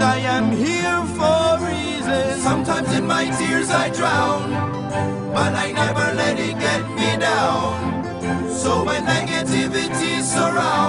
I am here for reasons. Sometimes in my tears I drown, but I never let it get me down. So when negativity surrounds,